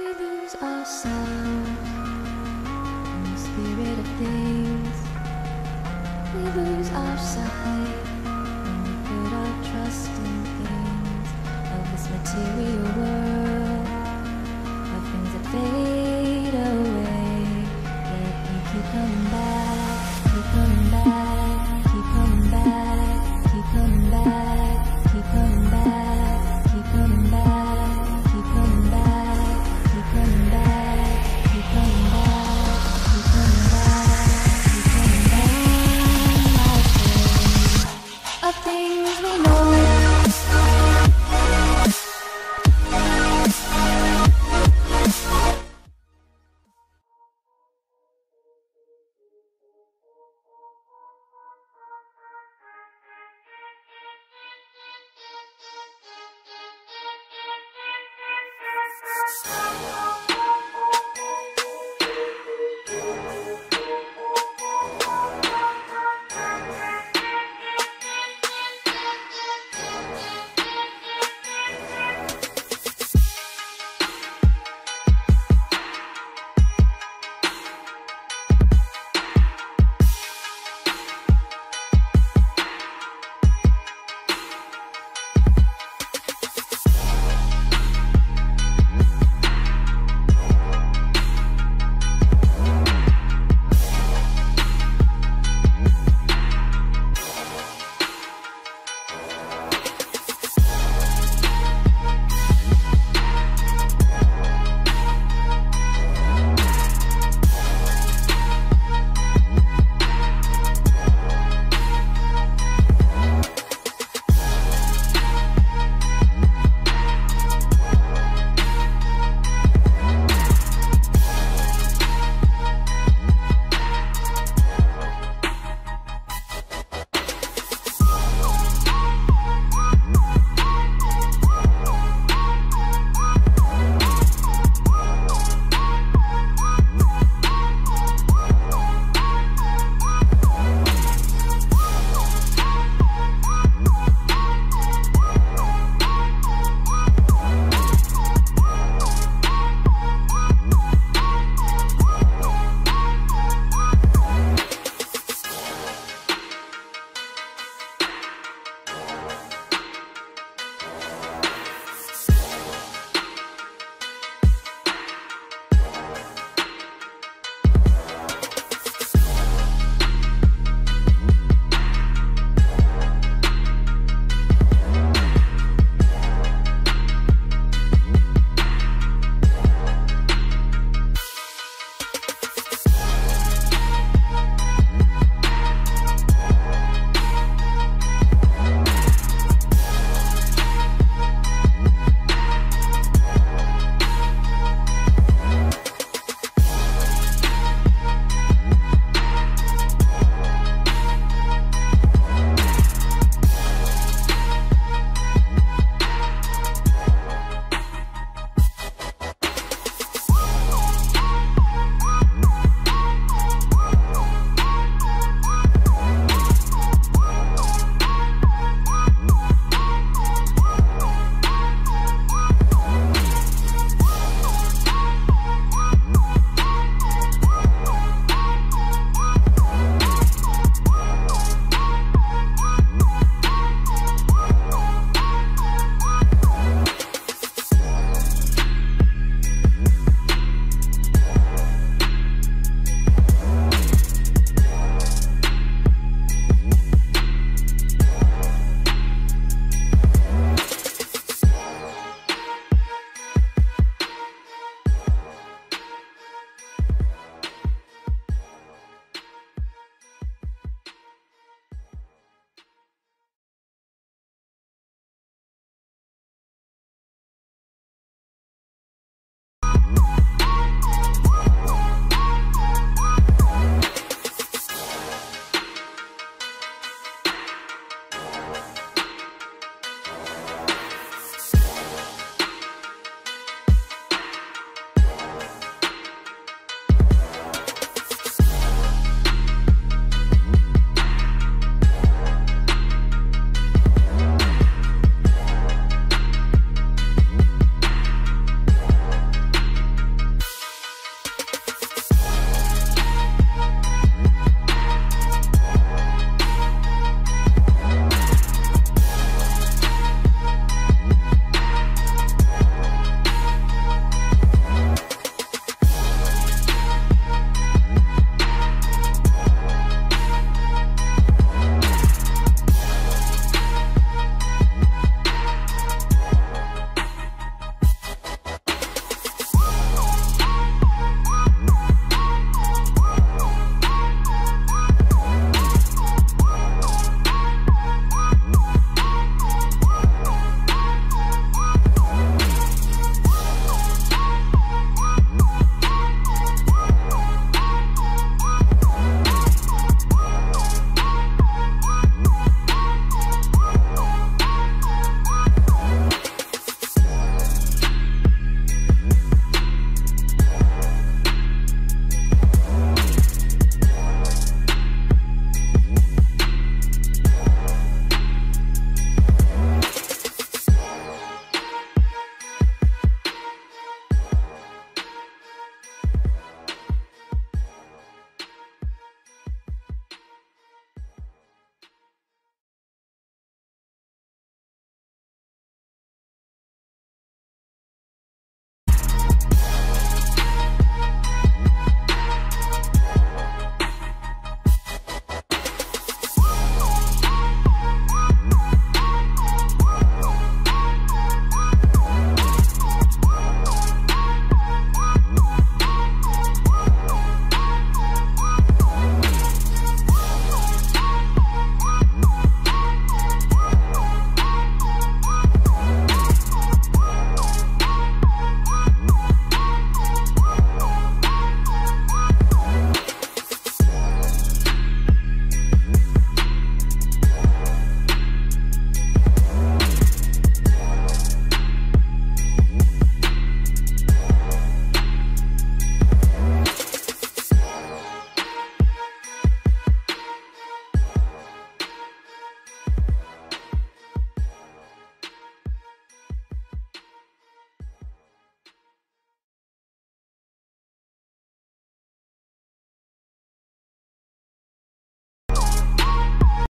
We lose ourselves in the spirit of things. We lose our sight.